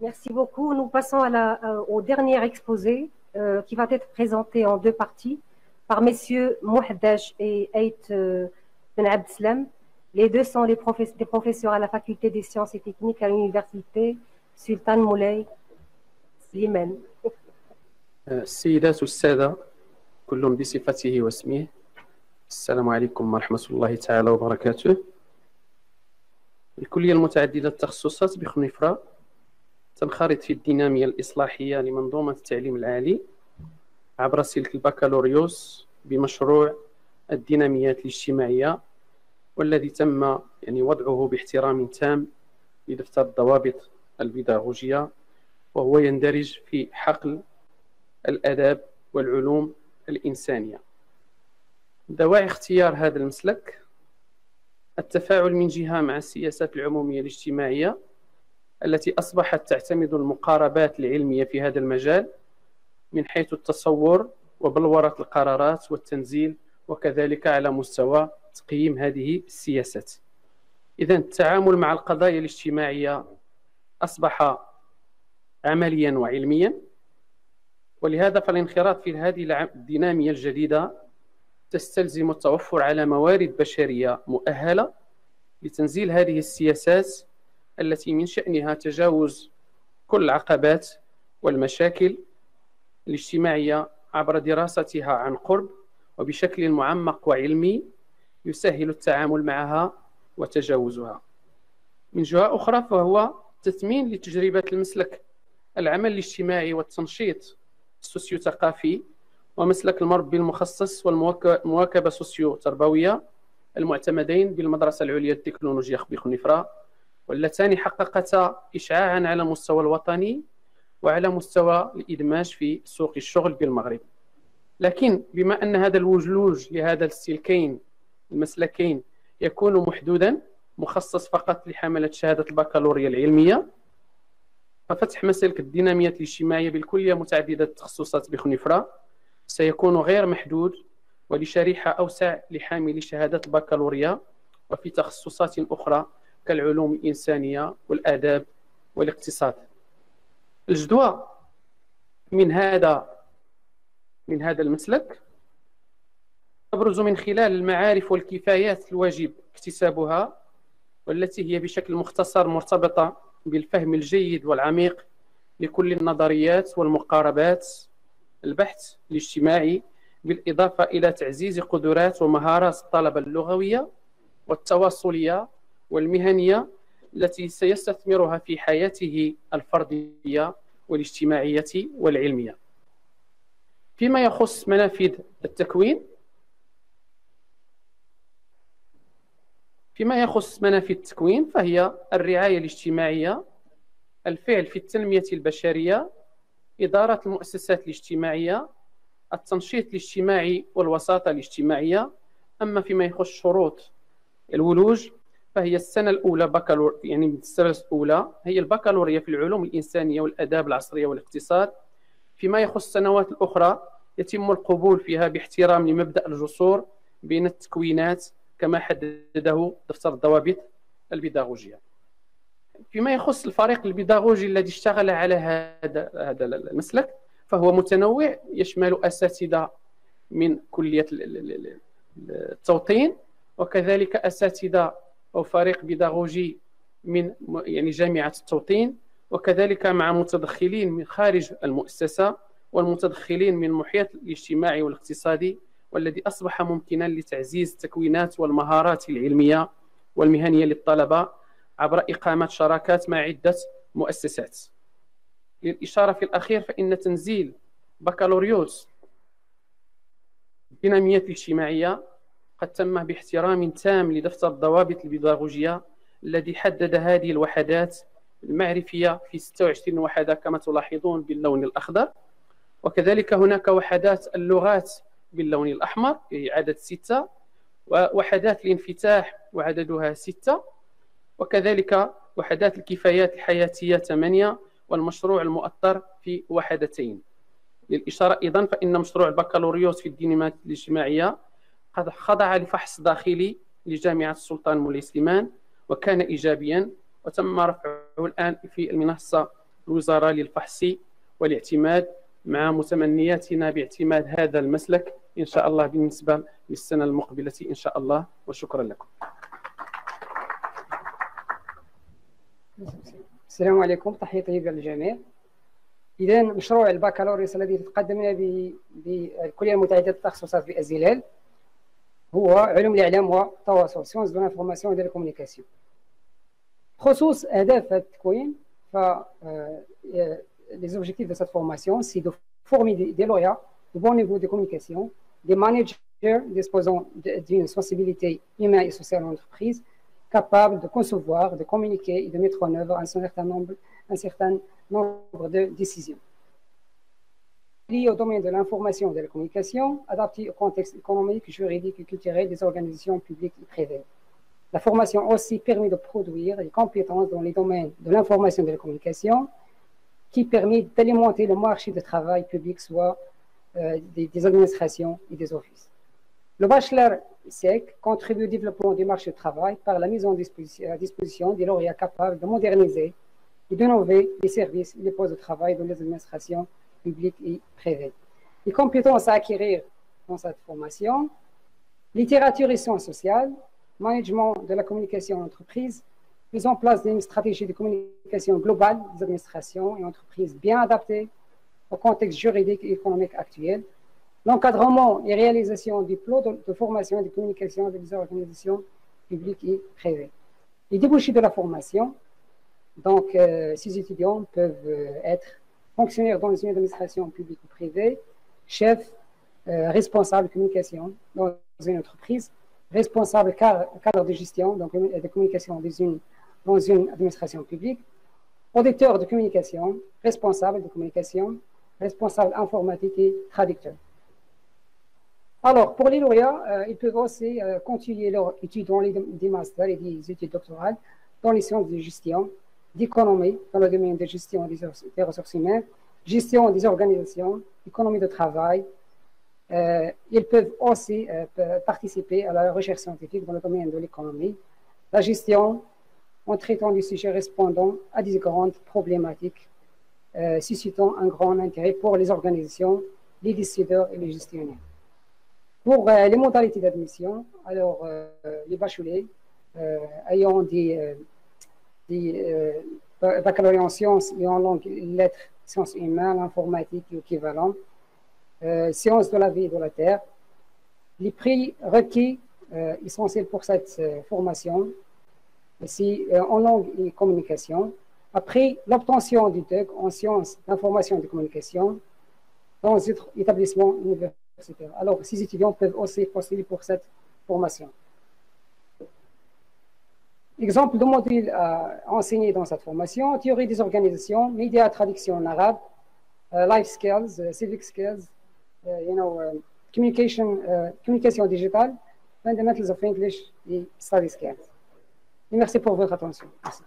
Merci beaucoup. Nous passons à la, euh, au dernier exposé euh, qui va être présenté en deux parties par messieurs Mouhdash et Ait euh, Ben Abdeslam. Les deux sont les professeurs, des professeurs à la faculté des sciences et techniques à l'université Sultan Moulay Slimane. السيدات والسادة كلهم بصفته واسمه السلام عليكم ورحمة الله تعالى وبركاته الكلية المتعددة التخصصات بخنيفرة تنخرط في الدينامية الإصلاحية لمنظومة التعليم العالي عبر سلك البكالوريوس بمشروع الديناميات الاجتماعية والذي تم يعني وضعه باحترام تام لدفتر الضوابط البيداغوجية وهو يندرج في حقل الآداب والعلوم الإنسانية. دواعي اختيار هذا المسلك التفاعل من جهة مع السياسات العمومية الاجتماعية التي أصبحت تعتمد المقاربات العلمية في هذا المجال من حيث التصور وبلورة القرارات والتنزيل وكذلك على مستوى تقييم هذه السياسات. إذا التعامل مع القضايا الاجتماعية أصبح عمليا وعلميا ولهذا فالانخراط في هذه الدينامية الجديدة تستلزم التوفر على موارد بشرية مؤهلة لتنزيل هذه السياسات التي من شأنها تجاوز كل العقبات والمشاكل الاجتماعية عبر دراستها عن قرب وبشكل معمق وعلمي يسهل التعامل معها وتجاوزها. من جهة أخرى فهو تثمين لتجربة المسلك العمل الاجتماعي والتنشيط السوسيو ثقافي ومسلك المربي المخصص والمواكبة سوسيو تربوية المعتمدين بالمدرسة العليا للتكنولوجيا بخنيفرة واللتان حققتا إشعاعا على المستوى الوطني وعلى مستوى الإدماج في سوق الشغل بالمغرب. لكن بما أن هذا الولوج لهذا السلكين المسلكين يكون محدودا مخصص فقط لحملة شهادة البكالوريا العلمية ففتح مسلك الديناميات الاجتماعية بالكلية متعددة التخصصات بخنفرة سيكون غير محدود ولشريحة أوسع لحاملي شهادة البكالوريا وفي تخصصات أخرى كالعلوم الإنسانية والآداب والاقتصاد. الجدوى من هذا من هذا المسلك تبرز من خلال المعارف والكفايات الواجب اكتسابها والتي هي بشكل مختصر مرتبطة بالفهم الجيد والعميق لكل النظريات والمقاربات البحث الاجتماعي بالإضافة إلى تعزيز قدرات ومهارات الطلبة اللغوية والتواصلية والمهنية التي سيستثمرها في حياته الفردية والاجتماعية والعلمية. فيما يخص منافذ التكوين فيما يخص منافذ التكوين فهي الرعاية الاجتماعية الفعل في التنمية البشرية إدارة المؤسسات الاجتماعية التنشيط الاجتماعي والوساطة الاجتماعية. أما فيما يخص شروط الولوج فهي السنة الأولى بكالور يعني السنة الأولى هي البكالوريا في العلوم الإنسانية والآداب العصرية والاقتصاد. فيما يخص السنوات الأخرى يتم القبول فيها باحترام لمبدأ الجسور بين التكوينات كما حدده دفتر الضوابط البيداغوجية. فيما يخص الفريق البيداغوجي الذي اشتغل على هذا هذا المسلك فهو متنوع يشمل أساتذة من كلية التوطين وكذلك أساتذة أو فريق بيداغوجي من يعني جامعة التوطين وكذلك مع متدخلين من خارج المؤسسة والمتدخلين من المحيط الاجتماعي والاقتصادي والذي أصبح ممكنا لتعزيز التكوينات والمهارات العلمية والمهنية للطلبة عبر إقامة شراكات مع عدة مؤسسات. للإشارة في الأخير فإن تنزيل بكالوريوس الديناميات الاجتماعية قد تم باحترام تام لدفتر الضوابط البيداغوجية الذي حدد هذه الوحدات المعرفية في 26 وحدة كما تلاحظون باللون الأخضر. وكذلك هناك وحدات اللغات باللون الأحمر عدد ستة ووحدات الانفتاح وعددها ستة. وكذلك وحدات الكفايات الحياتية ثمانية والمشروع المؤطر في وحدتين. للإشارة أيضا فإن مشروع البكالوريوس في الدينامات الاجتماعية خضع لفحص داخلي لجامعة السلطان مولاي سليمان وكان إيجابيا وتم رفعه الآن في المنصة الوزارة للفحص والاعتماد مع متمنياتنا باعتماد هذا المسلك إن شاء الله بالنسبة للسنة المقبلة إن شاء الله وشكرا لكم. السلام عليكم تحية طيبة للجميع. إذا مشروع البكالوريوس الذي تقدمنا بالكلية المتعددة التخصصات بني ملال. هو علوم الإعلام والتواصل سيونس دو لانفورماسيون دو كومونيكاسيون خصوص أهداف التكوين ف les objectifs de cette formation, c'est de former des, des lauréats de bon niveau de communication, des managers disposant d'une sensibilité humaine et sociale en entreprise, capables de concevoir, de communiquer et de mettre en œuvre un certain nombre, un certain nombre de décisions. Liées au domaine de l'information et de la communication, adaptées au contexte économique, juridique et culturel des organisations publiques et privées. La formation aussi permet de produire des compétences dans les domaines de l'information et de la communication, qui permet d'alimenter le marché de travail public, soit euh, des, administrations et des offices. Le bachelor SEC contribue au développement du marché du travail par la mise en à disposition des lauréats capables de moderniser et d'innover les services et les postes de travail dans les administrations publiques et privées. Les compétences à acquérir dans cette formation, littérature et sciences sociales, management de la communication en entreprise, mise en place d'une stratégie de communication globale des administrations et entreprises bien adaptée au contexte juridique et économique actuel, l'encadrement et réalisation du plan de, de, formation et de communication des organisations publiques et privées. Les débouchés de la formation, donc euh, ces étudiants peuvent euh, être fonctionnaires dans une administration publique ou privée, chefs, euh, responsables de communication dans une entreprise, responsable cadre de gestion, donc de communication dans une administration publique, auditeur de communication, responsable de communication, responsable informatique et traducteur. Alors, pour les lauréats, euh, ils peuvent aussi euh, continuer leurs études dans les masters et des études doctorales dans les sciences de gestion, d'économie, dans le domaine de gestion des, ressources humaines, gestion des organisations, économie de travail. Euh, ils peuvent aussi euh, participer à la recherche scientifique dans le domaine de l'économie, la gestion, en traitant des sujets répondant à grandes problématiques, euh, suscitant un grand intérêt pour les organisations, les décideurs et les gestionnaires. Pour euh, les modalités d'admission, alors euh, les bacheliers ayant des, des baccalauréats en sciences et en langue lettres, sciences humaines, informatique et équivalent, sciences de la vie et de la terre, les prix requis essentiels pour cette formation c'est euh, en langue et communication. Après l'obtention du TEC en sciences d'information et de communication dans un établissement universitaire. Alors, ces étudiants peuvent aussi postuler pour cette formation. Exemple de module à enseigner dans cette formation, théorie des organisations, médias traduction en arabe, uh, life skills, uh, civic skills, uh, you know, communication, communication digitale, fundamentals of English et study skills. Merci pour votre attention. Merci.